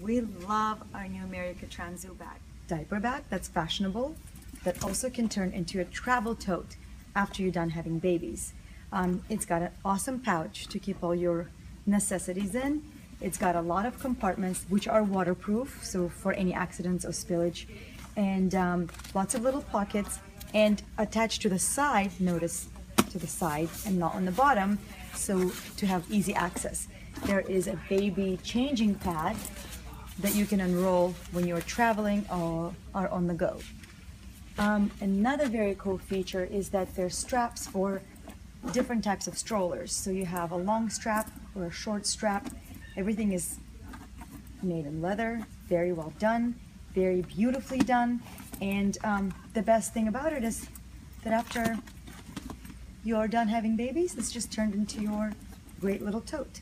We love our new Mary Katrantzou bag. Diaper bag that's fashionable, that also can turn into a travel tote after you're done having babies. Um, it's got an awesome pouch to keep all your necessities in. It's got a lot of compartments which are waterproof, so for any accidents or spillage, and um, lots of little pockets. And attached to the side, notice to the side and not on the bottom, so to have easy access. There is a baby changing pad that you can unroll when you're traveling or are on the go. Um, another very cool feature is that there's straps for different types of strollers. So you have a long strap or a short strap. Everything is made in leather, very well done, very beautifully done. And um, the best thing about it is that after you're done having babies, it's just turned into your great little tote.